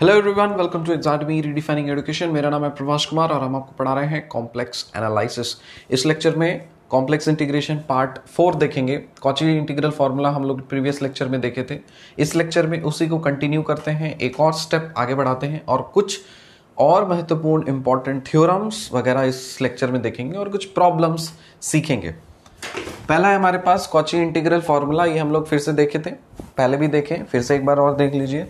Hello everyone welcome to Examy redefining education मेरा नाम है प्रभाष कुमार और हम आपको पढ़ा रहे हैं कॉम्प्लेक्स एनालिसिस इस लेक्चर में कॉम्प्लेक्स इंटीग्रेशन पार्ट फोर देखेंगे। कॉची इंटीग्रल फार्मूला हम लोग प्रीवियस लेक्चर में देखे थे। इस लेक्चर में उसी को कंटिन्यू करते हैं, एक और स्टेप आगे बढ़ाते हैं और कुछ और महत्वपूर्ण इंपॉर्टेंट थ्योरम्स वगैरह इस लेक्चर में देखेंगे और कुछ प्रॉब्लम्स सीखेंगे। पहला है हमारे पास कॉची इंटीग्रल फार्मूला ये हम लोग फिर से देखे थे। पहले भी देखें, फिर से एक बार और देख लीजिए।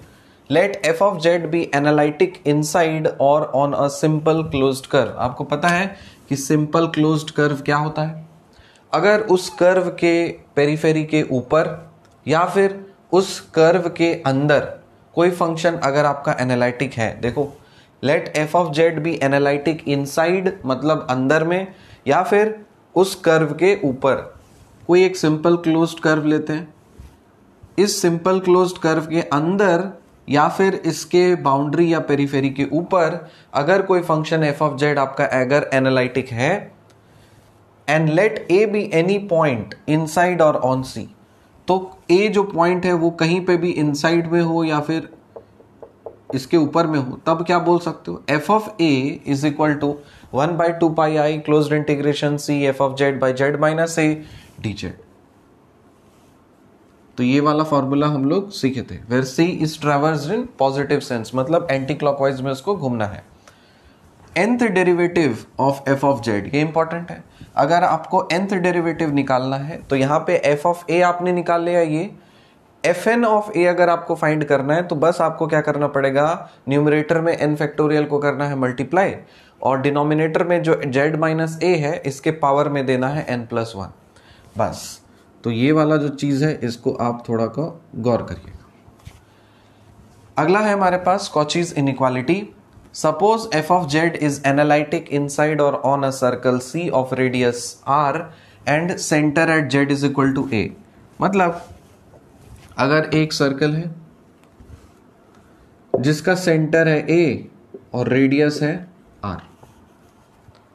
Let f of z be analytic inside और on a simple closed curve आपको पता है कि सिंपल क्लोज्ड कर्व क्या होता है? अगर उस कर्व के पेरीफेरी के ऊपर या फिर उस कर्व के अंदर कोई फ़ंक्शन अगर आपका एनालिटिक है, देखो let f of z be analytic inside मतलब अंदर में, या फिर उस कर्व के ऊपर। कोई एक सिंपल क्लोज्ड कर्व लेते हैं। इस सिंपल क्लोज्ड कर्व के अंदर या फिर इसके बाउंड्री या पेरीफेरी के ऊपर अगर कोई फ़ंक्शन एफ़ ऑफ़ जेड आपका एगर एनालिटिक है and let a be any point inside और ऑन सी तो ए जो पॉइंट है वो कहीं पे भी इनसाइड में हो या फिर इसके ऊपर में हो, तब क्या बोल सकते हो? F of a is equal to one by two pi i close integration C f of z by z minus a d z तो ये वाला फॉर्मूला हम लोग सीखे थे। Where C is traverse in positive sense मतलब anti clockwise में उसको घूमना है। nth derivative of f of z ये इंपॉर्टेंट है। अगर आपको nth डेरिवेटिव निकालना है तो यहाँ पे एफ़ ऑफ़ ए आपने निकाल लिया ये। एफ़ एन ऑफ़ ए अगर आपको फाइंड करना है तो बस आपको क्या करना पड़ेगा? न्यूमरेटर में एन फैक्टोरियल को करना है मल्टीप्लाई और डिनोमिनेटर में जो जेड माइनस ए है, इसके पावर में देना है एन प्लस वन बस। तो ये वाला जो चीज़ है, इसको आप थोड़ा को गौर करिएगा। अगला है हमारे पास Cauchy's inequality suppose f of z is analytic inside और on a circle C of radius R and centre at z is equal to a मतलब अगर एक सर्कल है, जिसका सेंटर है ए और रेडियस है आर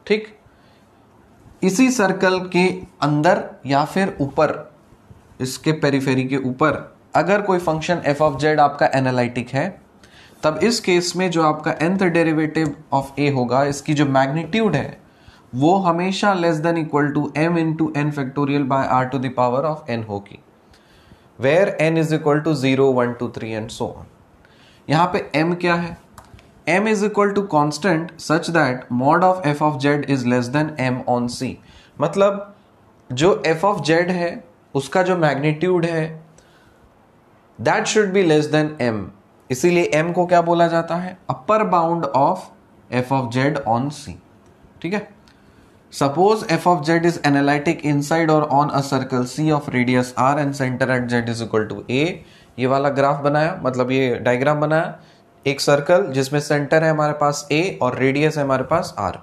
ठीक? इसी सर्कल के अंदर या फिर ऊपर इसके पेरीफेरी के ऊपर अगर कोई फ़ंक्शन एफ़ ऑफ़ जेड आपका एनालिटिक है, तब इस केस में जो आपका nth डेरिवेटिव ऑफ़ ए होगा, इसकी जो मैग्नीट्यूड है, वो हमेशा less than equal to m into n factorial by R to the power of n होगी where n is equal to zero one two three and so on यहाँ पे M क्या है? M is equal to constant such that mod of f of z is less than m on c. मतलब जो f of Z है उसका जो magnitude है that should be less than m. इसीलिए m को क्या बोला जाता है? Upper bound of f of z on C ठीक है? Suppose f of z is analytic inside or on a circle, c of radius r and center at z is equal to a. ये वाला graph बनाया मतलब ये diagram बनाया। एक circle जिसमें सेंटर है हमारे पास ए और रेडियस है हमारे पास आर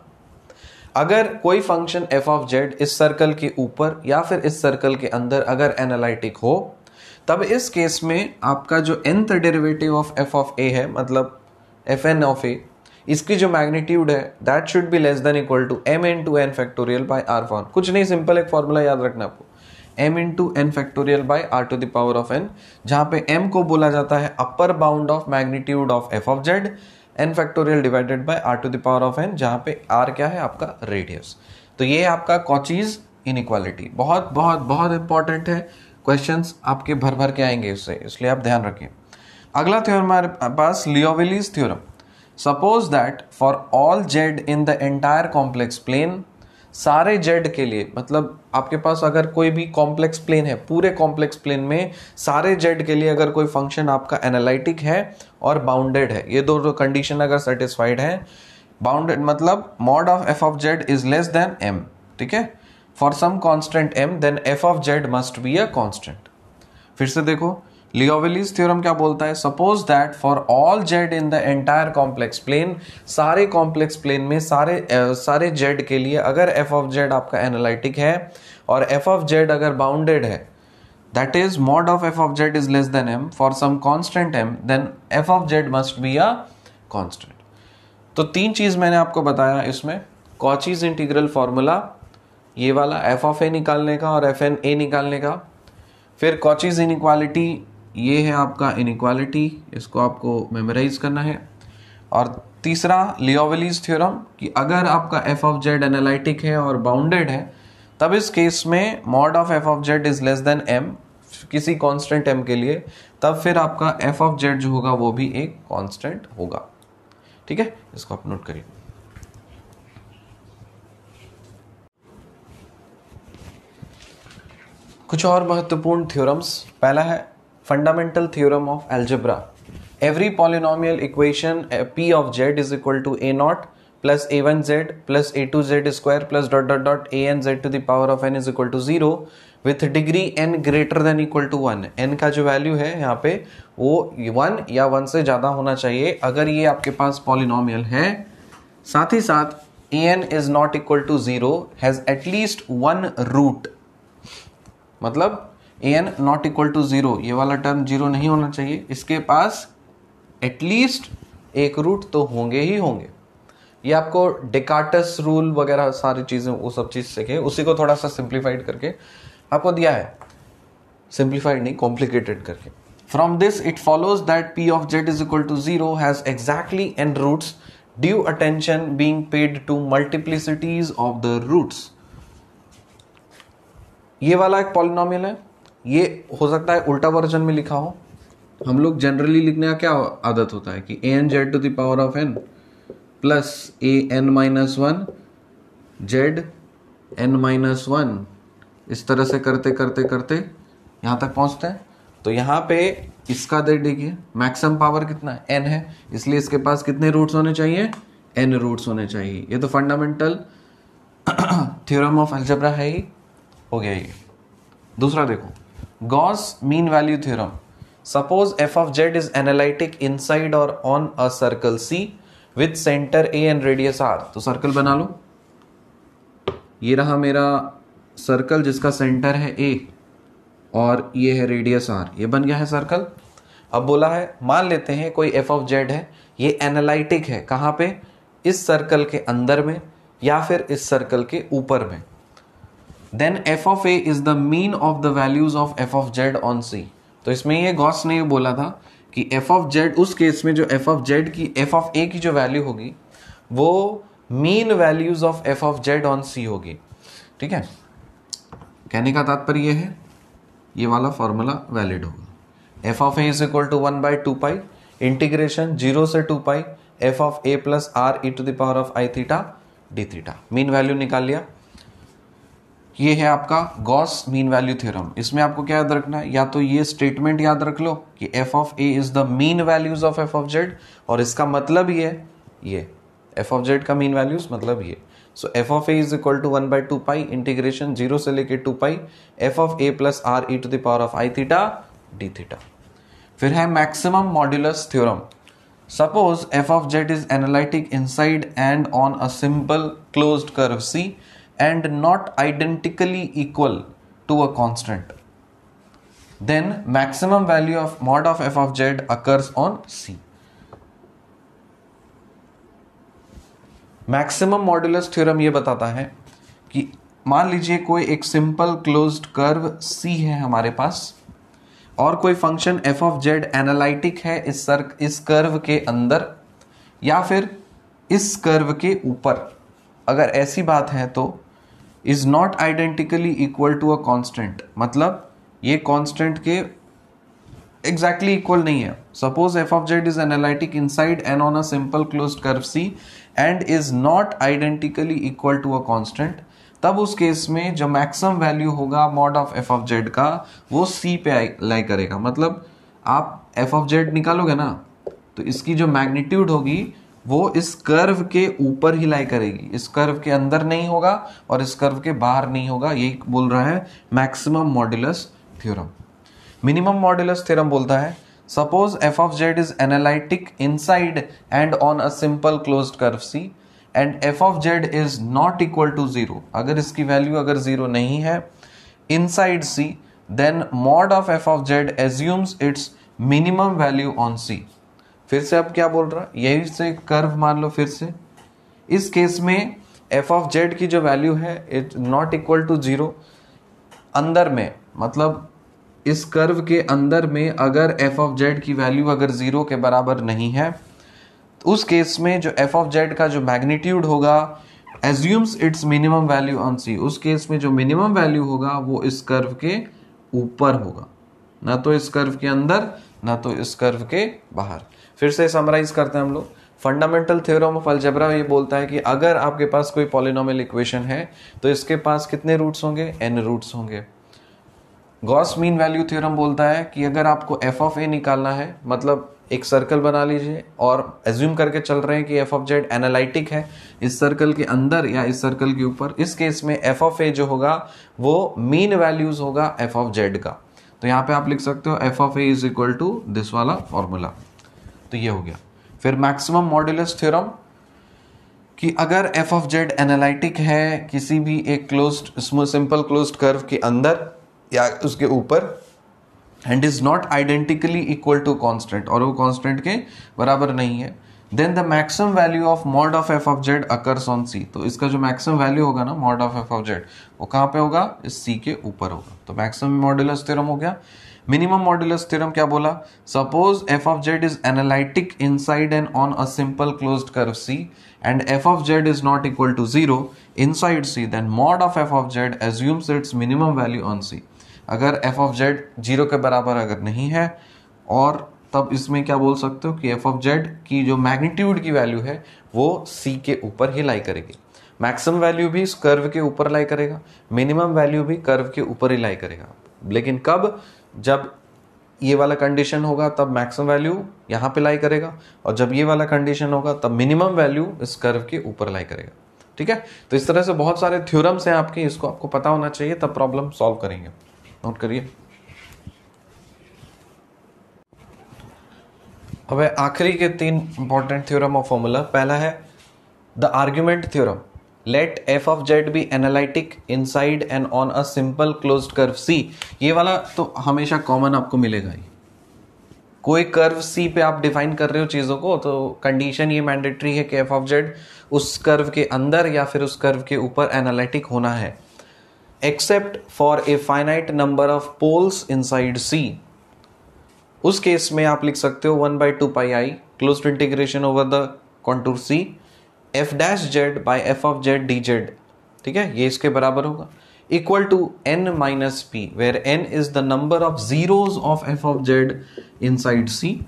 अगर कोई फ़ंक्शन एफ़ ऑफ़ जेड इस सर्कल के ऊपर या फिर इस सर्कल के अंदर अगर एनालिटिक हो, तब इस केस में आपका जो nth derivative of f of a है मतलब एफ़ एन ऑफ़ ए इसकी जो मैग्नीट्यूड है that should be less than equal to m into n factorial by R form कुछ नहीं सिंपल एक फॉर्मूला याद रखना आपको। M into n factorial by R to the power of n जहाँ पे एम को बोला जाता है upper bound of magnitude of f of z n factorial divided by R to the power of n जहाँ पे आर क्या है? आपका रेडियस तो ये आपका कॉचीज इनक्वालिटी बहुत बहुत बहुत इंपॉर्टेंट है. क्वेश्चन आपके भर भर के आएँगे इससे. इसलिए आप ध्यान रखिए. अगला थ्योरम हमारे पास Liouville's theorem suppose that for all z in the entire complex plane सारे जेड के लिए मतलब आपके पास अगर कोई भी कॉम्प्लेक्स प्लेन है, पूरे कॉम्प्लेक्स प्लेन में सारे जेड के लिए अगर कोई फ़ंक्शन आपका एनालिटिक है और बाउंडेड है, ये दो कंडीशन अगर सेटिस्फाइड है बाउंडेड मतलब mod of f of z is less than m ठीक है? For some constant m then f of z must be a constant फिर से देखो लियोविलीज थ्योरम क्या बोलता है? Suppose that for all z in the entire complex plane सारे complex plane में सारे सारे जेड के लिए अगर एफ़ ऑफ़ जेड आपका एनालिटिक है और एफ़ ऑफ़ जेड अगर बाउंडेड है that is mod of f of z is less than m for some constant m then f of z must be a constant तो तीन चीज़ मैंने आपको बताया इसमें कॉचीज इंटीग्रल फॉर्मूला ये वाला एफ़ ऑफ़ ए निकालने का और एफ़ एन ए निकालने का, फिर कॉचीज इनइक्वालिटी ये है आपका इनक्वालिटी इसको आपको मेमोराइज करना है। और तीसरा लियोवलीज थ्योरम कि अगर आपका एफ़ ऑफ़ जेड एनालिटिक है और बाउंडेड है, तब इस केस में mod of f of z is less than m किसी कांस्टेंट एम के लिए, तब फिर आपका एफ़ ऑफ़ जेड जो होगा, वो भी एक कांस्टेंट होगा। ठीक है? इसको आप नोट करिए। कुछ और महत्वपूर्ण थ्योरम्स पहला है fundamental theorem of algebra every polynomial equation p of z is equal to a naught plus a1z plus a2z square plus dot dot dot a n z to the power of n is equal to zero with degree n greater than equal to one n का जो value है यहाँ पे, वो one या one से ज़्यादा होना चाहिए अगर ये आपके पास पॉलिनोमियल है। साथ ही साथ a n is not equal to zero has at least one root मतलब a n not equal to zero ये वाला टर्म ज़ीरो नहीं होना चाहिए। इसके पास एटलीस्ट एक रूट तो होंगे ही होंगे। ये आपको डिकाटस रूल वगैरह सारी चीज़ें, वो सब चीज़ सीखे। उसी को थोड़ा सा सिंप्लीफाइड करके आपको दिया है। सिंप्लीफाइड नहीं कॉम्प्लिकेटेड करके। From this it follows that p of z is equal to zero has exactly n roots due attention being paid to multiplicities of the roots ये वाला एक पॉलिनोमियल है। ये हो सकता है उल्टा वर्जन में लिखा हो। हम लोग जनरली लिखने का क्या आदत होता है कि a n z to the power of n plus a n minus one z n minus one इस तरह से करते करते करते यहाँ तक पहुँचते हैं। तो यहाँ पे इसका दे देखिए मैक्सिमम पावर कितना एन है। इसलिए इसके पास कितने रूट्स होने चाहिए? एन रूट्स होने चाहिए। ये तो फंडामेंटल थ्योरम ऑफ़ एल्जेब्रा है ही। हो गया ये। दूसरा देखो। Gauss mean value theorem Suppose f of z is analytic inside or on a circle C with center A and radius R. तो सर्कल बना लो। ये रहा मेरा सर्कल जिसका सेंटर है A और ये है रेडियस R. ये बन गया है सर्कल अब बोला है, मान लेते हैं कोई f ऑफ़ z है, ये एनालिटिक है कहाँ पे? इस सर्कल के अंदर में या फिर इस सर्कल के ऊपर में। Then f of a is the mean of the values of f of z on C तो इसमें ये गॉस ने बोला था कि एफ़ ऑफ़ जेड उस केस में जो एफ़ ऑफ़ जेड की एफ़ ऑफ़ ए की जो वैल्यू होगी, वो mean values of f of z on C होगी। ठीक है? कहने का तात्पर्य ये है, ये वाला फॉर्मूला वैलिड होगा। F of a is equal to one by two pi integration zero से two pi f of a plus R e to the power of i theta d theta mean value निकाल लिया। ये है आपका Gauss mean value theorem. इसमें आपको क्या याद रखना है? या तो ये स्टेटमेंट याद रख लो कि f of a is the mean values of f of z और इसका मतलब ये ये एफ़ ऑफ़ जेड का मीन वैल्यूज़ मतलब ये। So f of a is equal to one by two pi integration zero से लेके two pi f of a plus R e to the power of i theta d theta फिर है maximum modulus theorem suppose f of z is analytic inside and on a simple closed curve C and not identically equal to a constant then maximum value of mod of f of z occurs on C. Maximum modulus theorem ये बताता है कि मान लीजिए कोई एक simple closed curve सी है हमारे पास, और कोई function f of z analytic है इस सर इस कर्व के अंदर, या फिर इस कर्व के ऊपर अगर ऐसी बात है तो is not identically equal to a constant मतलब ये कॉन्स्टेंट के एग्जैक्टली इक्वल नहीं है. Suppose f of z is analytic inside and on a simple close curve C and is not identically equal to a constant तब उस case में जो maximum value होगा mod of f of z का, वो सी पे लाई करेगा. मतलब आप एफ़ ऑफ़ जेड निकालोगे ना तो इसकी जो मैग्नीट्यूड होगी वो इस कर्व के ऊपर ही लाई करेगी। इस कर्व के अंदर नहीं होगा और इस कर्व के बाहर नहीं होगा, यही बोल रहा है maximum modulus theorem minimum modulus theorem बोलता है suppose f of z is analytic inside and on a simple closed curve C and f of z is not equal to zero अगर इसकी वैल्यू अगर ज़ीरो नहीं है inside C then mod of f of z assumes its minimum value on C फिर से अब क्या बोल रहा? यही से कर्व मान लो फिर से। इस केस में एफ़ ऑफ़ जेड की जो वैल्यू है it not equal to zero अंदर में मतलब इस कर्व के अंदर में अगर एफ़ ऑफ़ जेड की वैल्यू अगर ज़ीरो के बराबर नहीं है तो उस केस में जो एफ़ ऑफ़ जेड का जो मैग्नीट्यूड होगा assumes its minimum value on C उस केस में जो मिनिमम वैल्यू होगा, वो इस कर्व के ऊपर होगा। ना तो इस कर्व के अंदर, ना तो इस कर्व के बाहर। फिर से समराइज करते हैं हम लोग। फंडामेंटल थ्योरम ऑफ़ अलजेब्रा ये बोलता है कि अगर आपके पास कोई पॉलिनोमियल इक्वेशन है तो इसके पास कितने रूट्स होंगे? एन रूट्स होंगे। गॉस मीन वैल्यू थ्योरम बोलता है कि अगर आपको एफ़ ऑफ़ ए निकालना है मतलब एक सर्कल बना लीजिए और एज्यूम करके चल रहे हैं कि एफ़ ऑफ़ जेड एनालिटिक है, इस सर्कल के अंदर या इस सर्कल के ऊपर, इस केस में एफ़ ऑफ़ ए जो होगा, वो मीन वैल्यूज़ होगा एफ़ ऑफ़ जेड का। तो यहाँ पे आप लिख सकते हो f of a is equal to this वाला फॉर्मूला तो ये हो गया। फिर मैक्सिमम मॉड्यूलस थ्योरम कि अगर एफ़ ऑफ़ जेड एनालिटिक है किसी भी एक क्लोज्ड सिंपल क्लोज्ड कर्व के अंदर या उसके ऊपर and is not identically equal to constant और वो कॉन्स्टेंट के बराबर नहीं है then the maximum value of mod of f of z occurs on C तो इसका जो मैक्सिमम वैल्यू होगा ना मॉड ऑफ़ एफ़ ऑफ़ जेड वो कहाँ पे होगा? इस सी के ऊपर होगा। तो मैक्सिमम मॉड्यूलस थ्योरम हो गया। मिनिमम मॉड्यूलस थ्योरम क्या बोला? Suppose f of z is analytic inside and on a simple closed curve C and f of z is not equal to zero inside C then mod of f of z assumes its minimum value on C अगर f of Z zero के बराबर अगर नहीं है, और तब इसमें क्या बोल सकते हो कि एफ़ ऑफ़ जेड की जो मैग्नीट्यूड की वैल्यू है, वो सी के ऊपर ही लाई करेगी। मैक्सिमम वैल्यू भी इस कर्व के ऊपर लाई करेगा मिनिमम वैल्यू भी कर्व के ऊपर ही लाई करेगा। लेकिन कब? जब ये वाला कंडीशन होगा, तब मैक्सिमम वैल्यू यहाँ पे लाई करेगा और जब ये वाला कंडीशन होगा, तब मिनिमम वैल्यू इस कर्व के ऊपर लाई करेगा। ठीक है? तो इस तरह से बहुत सारे थ्योरम्स हैं आपके, इसको आपको पता होना चाहिए, तब प्रॉब्लम सॉल्व करेंगे। नोट करिए। अब आखिरी के तीन इंपॉर्टेंट थ्योरम और फॉर्मूला पहला है the argument theorem let f of z be analytic inside and on a simple close curve C ये वाला तो हमेशा कॉमन आपको मिलेगा ही। कोई कर्व सी पे आप डिफाइन कर रहे हो चीज़ों को तो कंडीशन ये मैंडेटरी है कि एफ़ ऑफ़ जेड उस कर्व के अंदर या फिर उस कर्व के ऊपर एनालिटिक होना है। Except for a finite number of poles inside C उस केस में आप लिख सकते हो one by two pi i close integration over the contour C f dash z by f of z d z ठीक है? ये इसके बराबर होगा। Equal to n minus p where n is the number of zeros of f of z inside C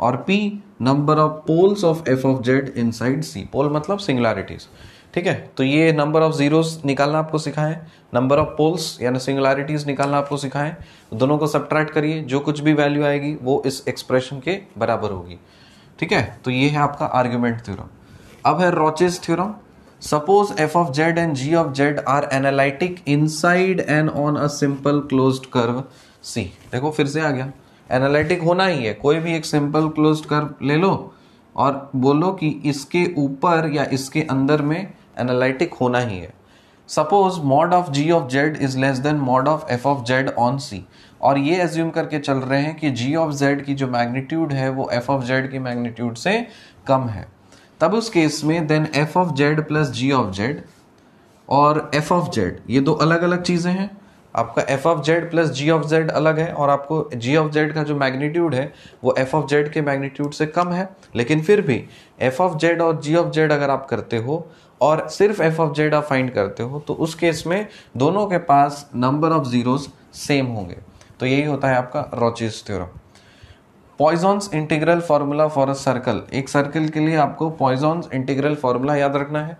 और p number of poles of f of z inside C pole मतलब singularities ठीक है? तो ये नंबर ऑफ़ जीरोस निकालना आपको सिखाएँ। Number of poles यानी सिंगुलरिटीज निकालना आपको सिखाएँ। दोनों को सब्ट्रैक्ट करिए। जो कुछ भी वैल्यू आएगी, वो इस एक्सप्रेशन के बराबर होगी। ठीक है? तो ये है आपका आर्ग्यूमेंट थ्योरम अब है Rouché's theorem suppose f of z and g of z are analytic inside and on a simple closed curve C देखो फिर से आ गया। एनालिटिक होना ही है। कोई भी एक सिंपल क्लोज्ड कर्व ले लो और बोलो कि इसके ऊपर या इसके अंदर में एनालिटिक होना ही है। Suppose mod of g of z is less than mod of f of z on C और ये एज्यूम करके चल रहे हैं कि जी ऑफ़ जेड की जो मैग्नीट्यूड है वो एफ़ ऑफ़ जेड की मैग्नीट्यूड से कम है। तब उस केस में then f of z plus g of z और एफ़ ऑफ़ जेड ये दो अलग अलग चीज़ें हैं। आपका f of z plus g of z अलग है और आपको जी ऑफ़ जेड का जो मैग्नीट्यूड है, वो एफ़ ऑफ़ जेड के मैग्नीट्यूड से कम है। लेकिन फिर भी एफ़ ऑफ़ जेड और जी ऑफ़ जेड अगर आप करते हो और सिर्फ़ एफ़ ऑफ़ जेड आप फाइंड करते हो तो उस केस में दोनों के पास नंबर ऑफ़ जीरोस सेम होंगे। तो यही होता है आपका Rouché's theorem Poisson's integral formula for a circle एक सर्कल के लिए आपको पॉइजॉन्स इंटीग्रल फॉर्मूला याद रखना है।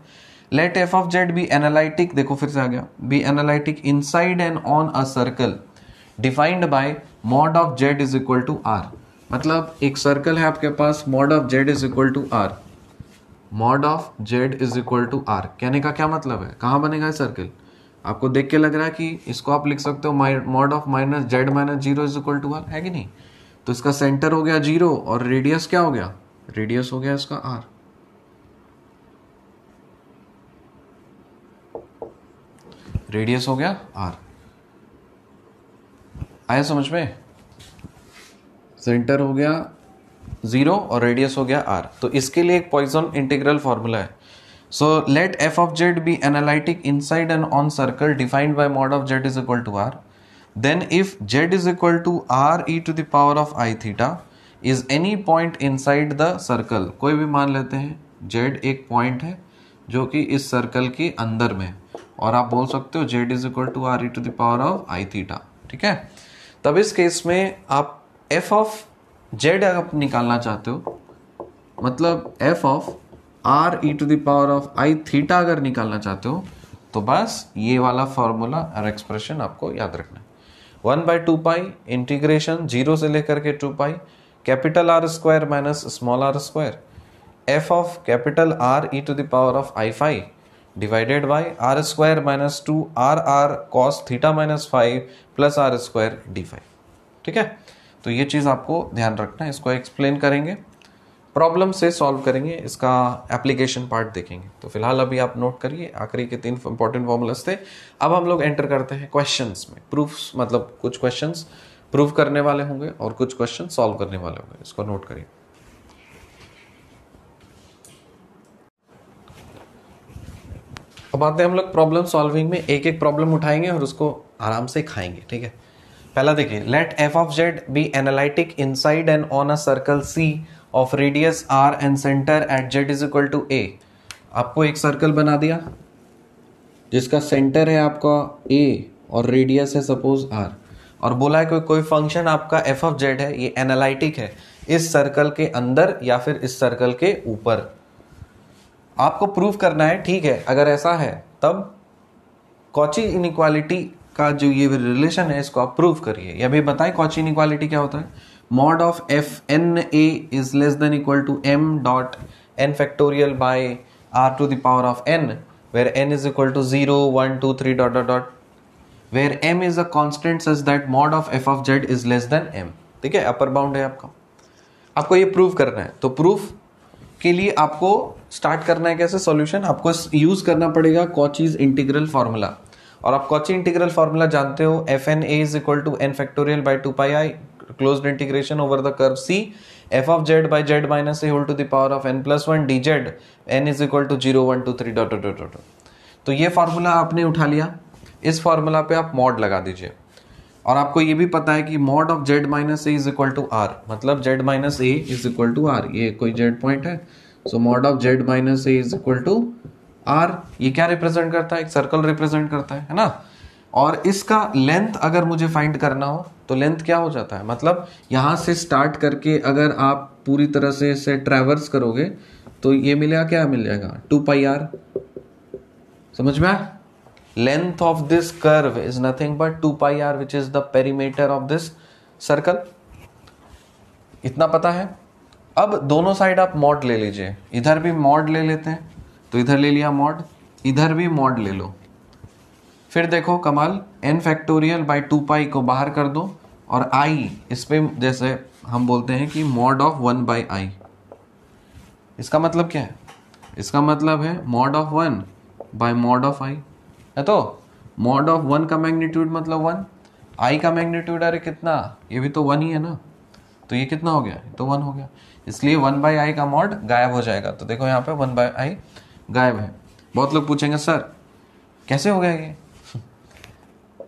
Let f of z be analytic देखो फिर से आ गया। Be analytic inside and on a circle defined by mod of z is equal to R मतलब एक सर्कल है आपके पास mod of Z is equal to R mod of Z is equal to R कहने का क्या मतलब है? कहाँ बनेगा सर्किल आपको देख के लग रहा है कि इसको आप लिख सकते हो mod of minus z minus zero is equal to r है कि नहीं? तो इसका सेंटर हो गया ज़ीरो और रेडियस क्या हो गया? रेडियस हो गया इसका आर रेडियस हो गया आर आया समझ में? सेंटर हो गया ज़ीरो और रेडियस हो गया आर तो इसके लिए एक पॉइजन इंटीग्रल फॉर्मूला है। So let f of z be analytic inside and on circle defined by mod of z is equal to r then if z is equal to r e to the power of i theta is any point inside the circle, कोई भी मान लेते हैं, z एक point है जो कि इस सर्कल के अंदर में है। और आप बोल सकते हो z is equal to r e to the power of i theta ठीक है? तब इस केस में आप f ऑफ़ z आप निकालना चाहते हो मतलब f of r e to the power of i theta अगर निकालना चाहते हो तो बस ये वाला फॉर्मूला और एक्सप्रेशन आपको याद रखना है। One by two pi integration zero से लेकर के two pi, capital R square minus small r square. F of capital R e to the power of i phi divided by r square minus two r r cos theta minus phi plus r square d phi. ठीक है? तो ये चीज़ आपको ध्यान रखना है, इसको explain करेंगे। प्रॉब्लम से सॉल्व करेंगे, इसका एप्लीकेशन पार्ट देखेंगे। तो फ़िलहाल अभी आप नोट करिए, आखिरी के तीन इंपॉर्टेंट फॉर्मूलाज थे। अब हम लोग एंटर करते हैं क्वेश्चंस में। प्रूफ्स मतलब कुछ क्वेश्चंस प्रूव करने वाले होंगे और कुछ क्वेश्चन सॉल्व करने वाले होंगे। इसको नोट करिए। अब आते हैं हम लोग प्रॉब्लम सॉल्विंग में। एक एक प्रॉब्लम उठाएँगे और उसको आराम से खाएँगे, ठीक है? पहला देखिए let f of z be analytic inside and on a circle C of radius r and centre at z is equal to a आपको एक सर्कल बना दिया, जिसका सेंटर है आपका ए और रेडियस है सपोज़ आर और बोला है कोई कोई फ़ंक्शन आपका एफ़ ऑफ़ जेड है, ये एनालिटिक है, इस सर्कल के अंदर या फिर इस सर्कल के ऊपर। आपको प्रूव करना है, ठीक है, अगर ऐसा है, तब कॉची इनक्वालिटी का जो ये रिलेशन है, इसको आप प्रूव करिए। या भी बताएँ कॉची इनक्वालिटी क्या होता है? Mod of f n a is less than equal to m dot n factorial by r to the power of n where n is equal to 0 1 2 3 dot dot dot where m is a constant such that mod of f of z is less than m ठीक है upper bound है आपका आपको ये prove करना है तो proof के लिए आपको स्टार्ट करना है कैसे सॉल्यूशन आपको यूज़ करना पड़ेगा कॉचीज इंटीग्रल फार्मूला और आप कॉची इंटीग्रल फार्मूला जानते हो f n a is equal to n factorial by two pi i closed integration over the curve C. F of z by z minus a whole to the power of n plus one d z n is equal to zero one two three dot dot dot तो ये formula आपने उठा लिया। इस formula पे आप mod लगा दीजिए। और आपको ये भी पता है कि mod of z minus a is equal to r मतलब z minus a is equal to r ये कोई जेड पॉइंट है। So mod of z minus a is equal to r ये क्या रिप्रेजेंट करता है? एक सर्कल रिप्रेजेंट करता है है ना? और इसका लेंथ अगर मुझे फाइंड करना हो तो लेंथ क्या हो जाता है? मतलब यहाँ से स्टार्ट करके अगर आप पूरी तरह से इसे ट्रेवर्स करोगे तो ये मिलेगा, क्या मिल जाएगा टू पाई आर समझ में length of this curve is nothing but two pi r which is the perimeter of this circle इतना पता है? अब दोनों साइड आप मॉड ले लीजिए। इधर भी मॉड ले लेते हैं तो इधर ले लिया मॉड इधर भी मॉड ले लो। फिर देखो कमाल n factorial by two pi को बाहर कर दो और आई इस पर जैसे हम बोलते हैं कि mod of one by i इसका मतलब क्या है? इसका मतलब है mod of one by mod of i है तो मॉड ऑफ़ वन का मैग्नीट्यूड मतलब वन आई का मैग्नीट्यूड अरे कितना? ये भी तो वन ही है ना। तो ये कितना हो गया? तो वन हो गया। इसलिए वन बाई आई का मॉड गायब हो जाएगा। तो देखो यहाँ पे वन बाई आई गायब है। बहुत लोग पूछेंगे, सर, कैसे हो गया ये?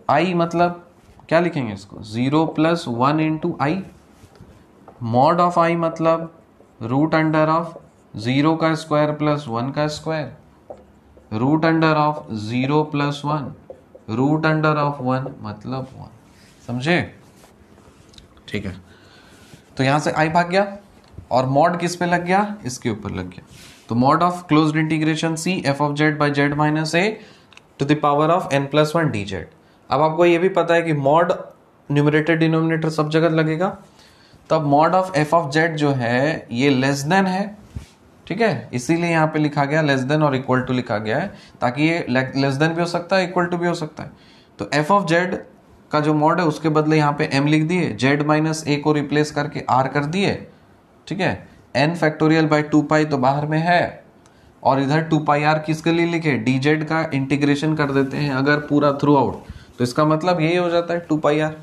आई मतलब क्या लिखेंगे इसको? Zero plus one into i mod of i मतलब रूट अंडर ऑफ़ ज़ीरो का स्क्वायर प्लस वन का square root under of zero plus one root under of one मतलब वन समझे? ठीक है। तो यहाँ से आई भाग गया और मॉड किस पे लग गया? इसके ऊपर लग गया। तो mod of close integration C f of z by z minus a to the power of n plus one d z अब आपको ये भी पता है कि मॉड न्यूमरेटर डिनोमिनेटर सब जगह लगेगा। तब mod of f of z जो है, ये लेस देन है। ठीक है? इसीलिए यहाँ पे लिखा गया लेस देन और इक्वल टू लिखा गया है, ताकि ये लेस देन भी हो सकता है इक्वल टू भी हो सकता है। तो एफ़ ऑफ़ जेड का जो मॉड है, उसके बदले यहाँ पे एम लिख दिए जेड माइनस ए को रिप्लेस करके आर कर दिए। ठीक है? N factorial by two pi तो बाहर में है, और इधर टू पाई आर किसके लिए लिखे? डी जेड का इंटीग्रेशन कर देते हैं, अगर पूरा थ्रू आउट तो इसका मतलब यही हो जाता है टू पाई आर।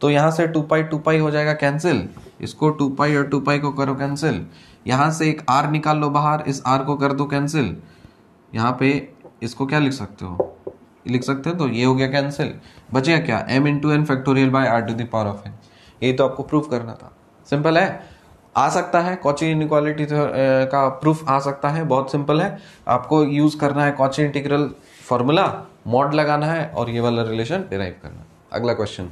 तो यहाँ से टू पाई टू पाई हो जाएगा कैंसिल इसको टू पाई और टू पाई को करो कैंसिल यहाँ से एक आर निकाल लो बाहर, इस आर को कर दो कैंसिल यहाँ पे इसको क्या लिख सकते हो? लिख सकते हैं तो ये हो गया कैंसिल बचेगा क्या? M into n factorial by r to the power of n ये तो आपको प्रूफ करना था। सिंपल है? आ सकता है कॉची इनक्वालिटी का प्रूफ आ सकता है, बहुत सिंपल है। आपको यूज़ करना है कॉची इंटीग्रल फॉर्मूला मॉड लगाना है और ये वाला रिलेशन डिराइव करना अगला क्वेश्चन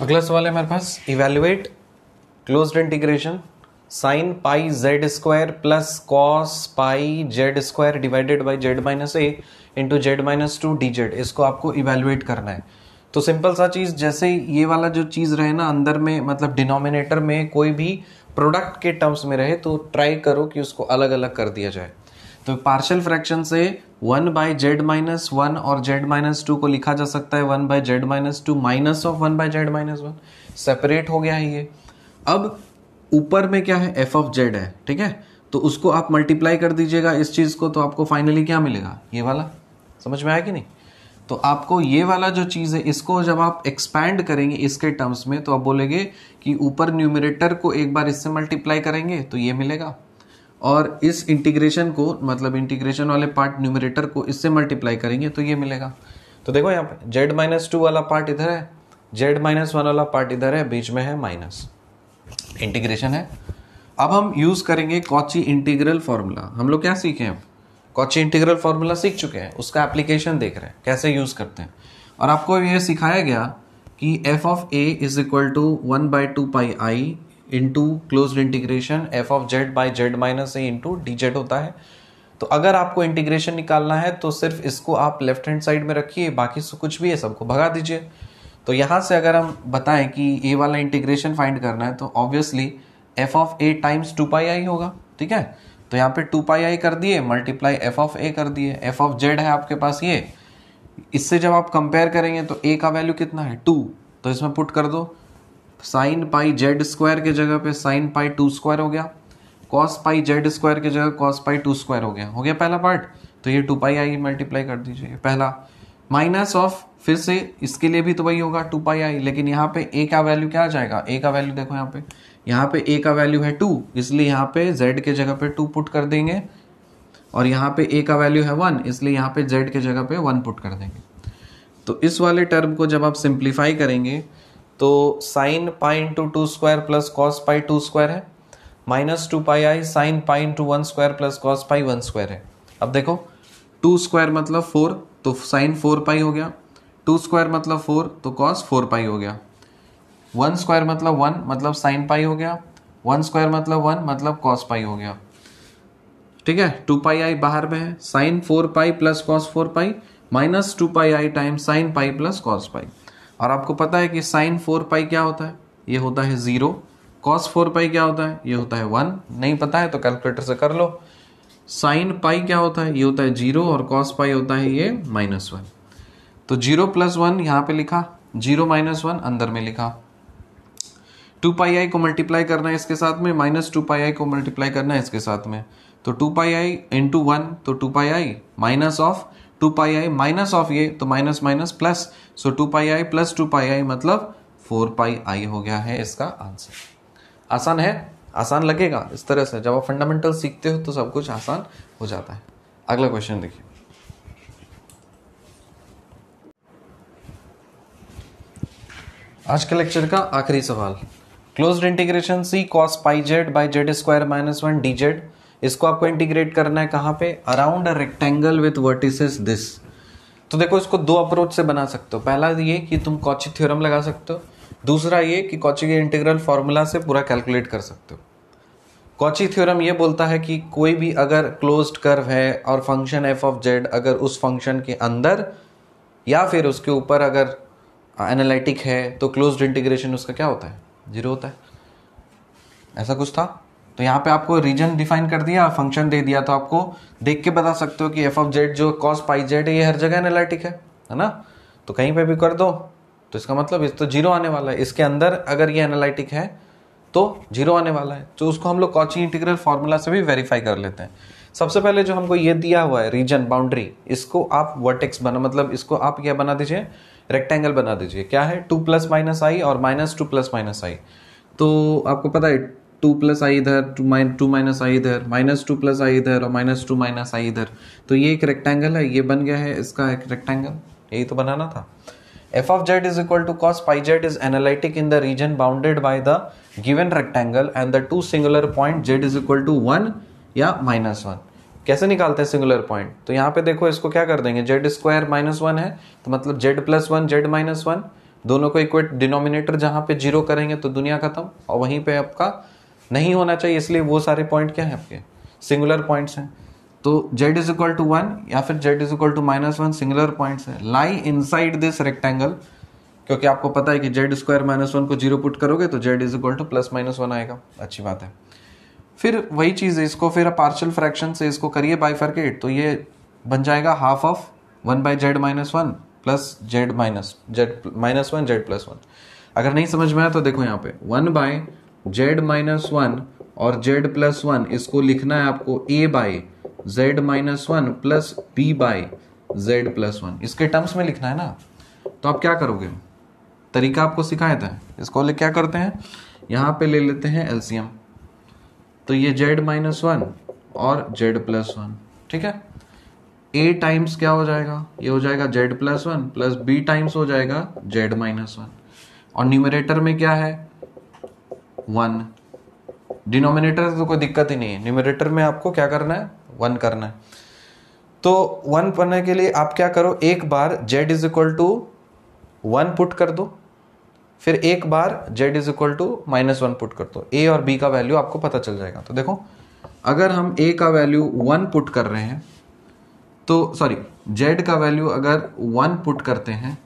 अगला सवाल है हमारे पास। Evaluate closed integration sine pi z square plus cos pi z square divided by z minus a into z minus two d z इसको आपको इवेल्युएट करना है। तो सिंपल सा चीज़, जैसे ये वाला जो चीज़ रहे ना, अंदर में मतलब डिनोमिनेटर में कोई भी प्रोडक्ट के टर्म्स में रहे तो ट्राई करो कि उसको अलग अलग कर दिया जाए। तो पार्शियल फ्रैक्शन से one by z minus one और जेड माइनस टू को लिखा जा सकता है। One by z minus two minus of one by z minus one separate हो गया है ये। अब ऊपर में क्या है? एफ़ ऑफ़ जेड है, ठीक है? तो उसको आप मल्टीप्लाई कर दीजिएगा इस चीज़ को तो आपको फाइनली क्या मिलेगा? ये वाला। समझ में आया कि नहीं? तो आपको ये वाला जो चीज़ है, इसको जब आप एक्सपैंड करेंगे इसके टर्म्स में तो आप बोलेंगे कि ऊपर न्यूमिनेटर को एक बार इससे मल्टीप्लाई करेंगे तो ये मिलेगा। और इस इंटीग्रेशन को मतलब इंटीग्रेशन वाले पार्ट न्यूमिनेटर को इससे मल्टीप्लाई करेंगे तो ये मिलेगा। तो देखो यहाँ पे जेड माइनस टू वाला पार्ट इधर है जेड माइनस वन वाला पार्ट इधर है, बीच में है माइनस इंटीग्रेशन है। अब हम यूज़ करेंगे कॉची इंटीग्रल फॉर्मूला हम लोग क्या सीखे हैं? कॉची इंटीग्रल फॉर्मूला सीख चुके हैं, उसका एप्लीकेशन देख रहे हैं, कैसे यूज़ करते हैं। और आपको ये सिखाया गया कि f of a is equal to one by two pi i into close integration f of z by z minus a into d z होता है। तो अगर आपको इंटीग्रेशन निकालना है तो सिर्फ़ इसको आप लेफ़्ट हैंड साइड में रखिए, बाकी से, कुछ भी है, सबको भगा दीजिए। तो यहाँ से अगर हम बताएँ कि ए वाला इंटीग्रेशन फाइंड करना है तो obviously f of a times two pi i होगा, ठीक है? तो यहाँ पे टू पाई आई कर दिए मल्टीप्लाई एफ़ ऑफ़ ए कर दिए एफ़ ऑफ़ जेड है आपके पास ये। इससे जब आप कंपेयर करेंगे तो ए का वैल्यू कितना है? टू तो इसमें पुट कर दो। साइन पाई जेड स्क्वायर के जगह पे साइन पाई टू स्क्वायर हो गया। कॉस पाई जेड स्क्वायर की जगह कॉस पाई टू स्क्वायर हो गया। हो गया पहला पार्ट तो ये टू पाई आई मल्टीप्लाई कर दीजिए पहला। माइनस ऑफ़ फिर से इसके लिए भी तो वही होगा टू पाई आई लेकिन यहाँ पे ए का वैल्यू क्या आ जाएगा? ए का वैल्यू देखो यहाँ पे। यहाँ पे ए का वैल्यू है टू इसलिए यहाँ पे जेड के जगह पे टू पुट कर देंगे। और यहाँ पे ए का वैल्यू है वन इसलिए यहाँ पे जेड के जगह पे वन पुट कर देंगे। तो इस वाले टर्म को जब आप सिंप्लीफाई करेंगे तो sine pi into two square plus cos pi two square है। Minus two pi i sine pi into one square plus cos pi one square है। अब देखो टू स्क्वायर मतलब फोर तो साइन फोर पाई हो गया। टू स्क्वायर मतलब four तो कॉस फोर पाई हो गया। वन स्क्वायर मतलब वन मतलब साइन पाई हो गया। वन स्क्वायर मतलब वन मतलब कॉस पाई हो गया। ठीक है? टू पाई आई बाहर में है। Sine four pi plus cos four pi, minus two pi i time sine pi plus cos pi. और आपको पता है कि साइन फोर पाई क्या होता है? ये होता है ज़ीरो। कॉस फोर पाई क्या होता है? ये होता है वन। नहीं पता है तो कैलकुलेटर से कर लो। साइन पाई क्या होता है? ये होता है ज़ीरो और कॉस पाई होता है ये माइनस वन तो ज़ीरो प्लस वन यहाँ पे लिखा, ज़ीरो माइनस वन अंदर में लिखा। टू पाई आई को मल्टीप्लाई करना है इसके साथ में माइनस टू पाई आई को मल्टीप्लाई करना है इसके साथ में। तो two pi i into one तो two pi i minus of two pi i minus of ये तो minus minus plus so two pi i plus two pi i मतलब फोर पाई आई हो गया है इसका आंसर आसान है? आसान लगेगा इस तरह से। जब आप फंडामेंटल सीखते हो तो सब कुछ आसान हो जाता है। अगला क्वेश्चन देखिए। आज के लेक्चर का आखिरी सवाल। Closed integration C cos pi z by z square minus one d z इसको आपको इंटीग्रेट करना है कहाँ पे? Around a rectangle with vertices this तो देखो, इसको दो अप्रोच से बना सकते हो। पहला ये कि तुम कॉची थ्योरम लगा सकते हो। दूसरा ये कि कॉची के इंटीग्रल फॉर्मूला से पूरा कैलकुलेट कर सकते हो। कॉची थ्योरम ये बोलता है कि कोई भी अगर क्लोज्ड कर्व है और फ़ंक्शन एफ़ ऑफ़ जेड अगर उस फ़ंक्शन के अंदर या फिर उसके ऊपर अगर एनालिटिक है तो क्लोज्ड इंटीग्रेशन उसका क्या होता है? ज़ीरो होता है। ऐसा कुछ था? तो यहाँ पे आपको रीजन डिफाइन कर दिया फ़ंक्शन दे दिया तो आपको देख के बता सकते हो कि एफ़ ऑफ़ जेड जो कॉस पाई जेड ये हर जगह एनालिटिक है है ना? तो कहीं पे भी कर दो तो इसका मतलब इस तो ज़ीरो आने वाला है। इसके अंदर अगर ये एनालिटिक है तो ज़ीरो आने वाला है। तो उसको हम लोग कॉची इंटीग्रल फॉर्मूला से भी वेरीफाई कर लेते हैं। सबसे पहले जो हमको ये दिया हुआ है रीजन बाउंड्री इसको आप वर्टेक्स बना मतलब इसको आप क्या बना दीजिए? रेक्टेंगल बना दीजिए। क्या है? टू प्लस माइनस आई और minus two plus minus i तो आपको पता है टू प्लस आई इधर two minus two minus i इधर माइनस टू प्लस आई इधर और माइनस टू माइनस आई इधर। तो ये एक रेक्टेंगल है, ये बन गया है इसका एक रेक्टेंगल यही तो बनाना था। f of z is equal to cos pi z is analytic in the region bounded by the given rectangle and the two singular point z is equal to 1 या माइनस वन कैसे निकालते हैं singular point तो यहाँ पे देखो, इसको क्या कर देंगे? जेड स्क्वायर माइनस वन है तो मतलब z plus one z minus one दोनों को इक्वेट डिनोमिनेटर जहाँ पे ज़ीरो करेंगे तो दुनिया खत्म, और वहीं पे आपका नहीं होना चाहिए, इसलिए वो सारे पॉइंट क्या है आपके? सिंगुलर पॉइंट्स हैं। तो z is equal to one या फिर z is equal to minus one singular points है। Lie inside this rectangle क्योंकि आपको पता है कि जेड स्क्वायर माइनस वन को ज़ीरो पुट करोगे तो z is equal to plus minus one आएगा। अच्छी बात है। फिर वही चीज़ इसको फिर पार्शियल फ्रैक्शन से इसको करिए बाइफर्केट तो ये बन जाएगा half of one by z minus one plus z minus z minus one z plus one अगर नहीं समझ में आया तो देखो यहाँ पे one by z minus one और जेड प्लस वन इसको लिखना है आपको a by z minus one plus b by z plus one इसके टर्म्स में लिखना है ना? तो आप क्या करोगे? तरीका आपको सिखाया था, इसको क्या करते हैं? यहाँ पे ले लेते हैं एलसीएम तो ये जेड माइनस वन और जेड प्लस वन, ठीक है? ए टाइम्स क्या हो जाएगा? ये हो जाएगा z plus one plus b times हो जाएगा जेड माइनस वन। और न्यूमरेटर में क्या है? वन। डिनोमिनेटर तो कोई दिक्कत ही नहीं है। न्यूमरेटर में आपको क्या करना है? वन करना है। तो वन करने के लिए आप क्या करो? एक बार z is equal to one put कर दो। फिर एक बार z is equal to minus one put कर दो ए और बी का वैल्यू आपको पता चल जाएगा। तो देखो, अगर हम ए का वैल्यू वन पुट कर रहे हैं तो सॉरी जेड का वैल्यू अगर वन पुट करते हैं,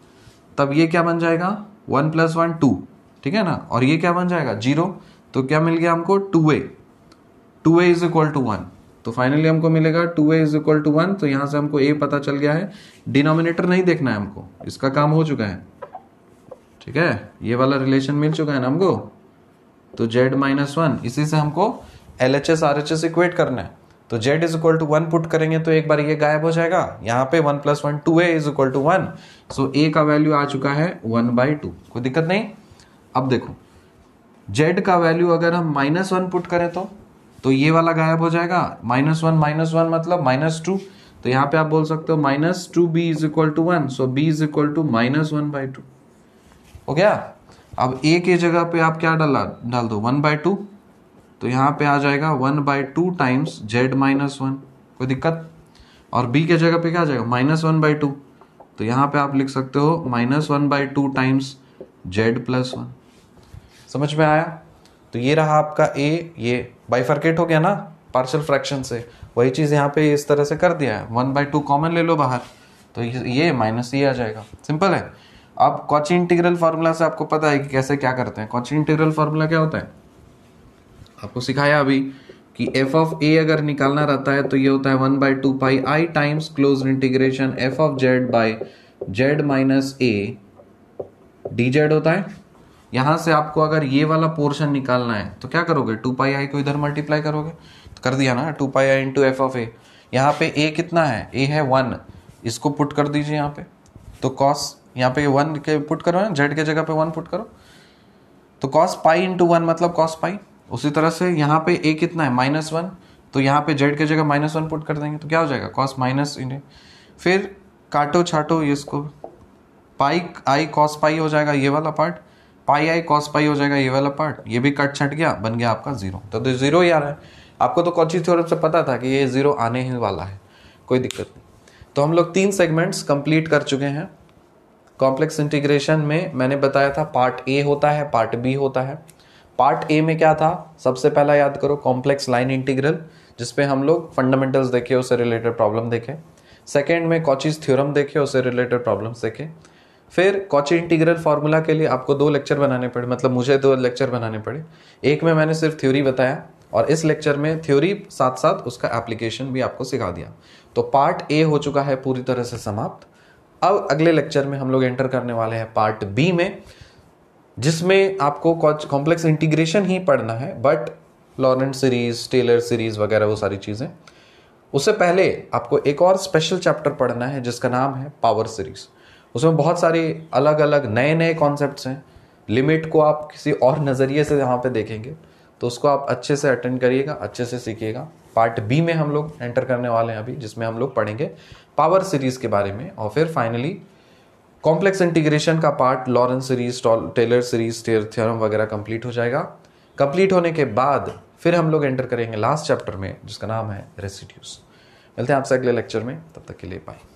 तब ये क्या बन जाएगा? वन प्लस वन टू ठीक है ना? और ये क्या बन जाएगा? ज़ीरो तो क्या मिल गया हमको? Two a two a is equal to one तो फाइनली हमको मिलेगा two a is equal to one तो यहाँ से हमको ए पता चल गया है। डिनोमिनेटर नहीं देखना है हमको। इसका काम हो चुका है। ठीक है? ये वाला रिलेशन मिल चुका है ना हमको? तो जेड माइनस वन इसी से हमको L H S R H S equate करना है। तो z is equal to one put करेंगे तो एक बार ये गायब हो जाएगा। यहाँ पे one plus one two a is equal to one so a का वैल्यू आ चुका है वन बाई टू कोई दिक्कत नहीं? अब देखो। जेड का वैल्यू अगर हम माइनस वन पुट करें तो तो ये वाला गायब हो जाएगा। माइनस वन माइनस वन मतलब माइनस टू तो यहाँ पे आप बोल सकते हो minus two b is equal to one so b is equal to minus one by two हो गया? अब ए के जगह पे आप क्या डाला? डाल दो वन बाई टू तो यहाँ पे आ जाएगा one by two times z minus one कोई दिक्कत? और बी के जगह पे क्या आ जाएगा? माइनस वन बाई टू तो यहाँ पे आप लिख सकते हो minus one by two times z plus one समझ में आया? तो ये रहा आपका ए ये बाइफर्केट हो गया ना पार्शल फ्रैक्शन से. वही चीज़ यहाँ पे इस तरह से कर दिया है. वन बाई टू कॉमन ले लो बाहर. तो ये माइनस ये आ जाएगा. सिंपल है? अब कॉची इंटीग्रल फार्मूला से आपको पता है कि कैसे क्या करते हैं? कॉची इंटीग्रल फार्मूला क्या होता है? आपको सिखाया अभी कि एफ़ ऑफ़ ए अगर निकालना रहता है तो ये होता है one by two pi i times close integration f of z by z minus a d z होता है। यहाँ से आपको अगर ये वाला पोर्शन निकालना है तो क्या करोगे? टू पाई आई को इधर मल्टीप्लाई करोगे? तो कर दिया ना, two pi i into f of a यहाँ पे ए कितना है? ए है वन। इसको पुट कर दीजिए यहाँ पे। तो कॉस यहाँ पे वन के पुट करो ना जेड के जगह पे वन पुट करो। तो कॉस पाई इंटू वन मतलब कॉस पाई उसी तरह से यहाँ पे ए कितना है? माइनस वन तो यहाँ पे जेड के जगह माइनस वन पुट कर देंगे तो क्या हो जाएगा? कॉस माइनस इन फिर काटो छाटो इसको। पाई आई कॉस पाई हो जाएगा ये वाला part pi I cos pi हो जाएगा ये वाला पार्ट ये भी कट छट गया बन गया आपका ज़ीरो तो, तो ज़ीरो ही आ रहा है। आपको तो कौची थ्योरम से पता था कि ये ज़ीरो आने ही वाला है। कोई दिक्कत नहीं। तो हम लोग तीन सेगमेंट्स कंप्लीट कर चुके हैं। कॉम्प्लेक्स इंटीग्रेशन में मैंने बताया था पार्ट ए होता है, पार्ट बी होता है। पार्ट ए में क्या था? सबसे पहला याद करो, कॉम्प्लेक्स लाइन इंटीग्रल, जिसपे हम लोग फंडामेंटल्स देखे, उससे रिलेटेड प्रॉब्लम देखे। सेकेंड में कॉचिज थ्योरम देखे, उससे रिलेटेड प्रॉब्लम्स देखे। फिर कॉची इंटीग्रल फार्मूला के लिए आपको दो लेक्चर बनाने पड़े मतलब मुझे दो लेक्चर बनाने पड़े। एक में मैंने सिर्फ़ थ्योरी बताया, और इस लेक्चर में थ्योरी साथ साथ उसका एप्लीकेशन भी आपको सिखा दिया। तो पार्ट ए हो चुका है, पूरी तरह से समाप्त। अब अगले लेक्चर में हम लोग एंटर करने वाले हैं पार्ट बी में, जिसमें आपको कॉम्प्लेक्स इंटीग्रेशन ही पढ़ना है but Laurent series Taylor series वगैरह वो सारी चीज़ें। उससे पहले आपको एक और स्पेशल चैप्टर पढ़ना है, जिसका नाम है पावर सीरीज़ उसमें बहुत सारे अलग अलग नए नए कॉन्सेप्ट हैं। लिमिट को आप किसी और नज़रिए से यहाँ पे देखेंगे तो उसको आप अच्छे से अटेंड करिएगा, अच्छे से सीखिएगा। पार्ट बी में हम लोग एंटर करने वाले हैं अभी, जिसमें हम लोग पढ़ेंगे पावर सीरीज़ के बारे में, और फिर फाइनली कॉम्प्लेक्स इंटीग्रेशन का part Laurent series Taylor series theorem वगैरह कंप्लीट हो जाएगा। कंप्लीट होने के बाद, फिर हम लोग एंटर करेंगे लास्ट चैप्टर में, जिसका नाम है रेसिड्यूज़ मिलते हैं आपसे अगले लेक्चर में, तब तक के लिए बाय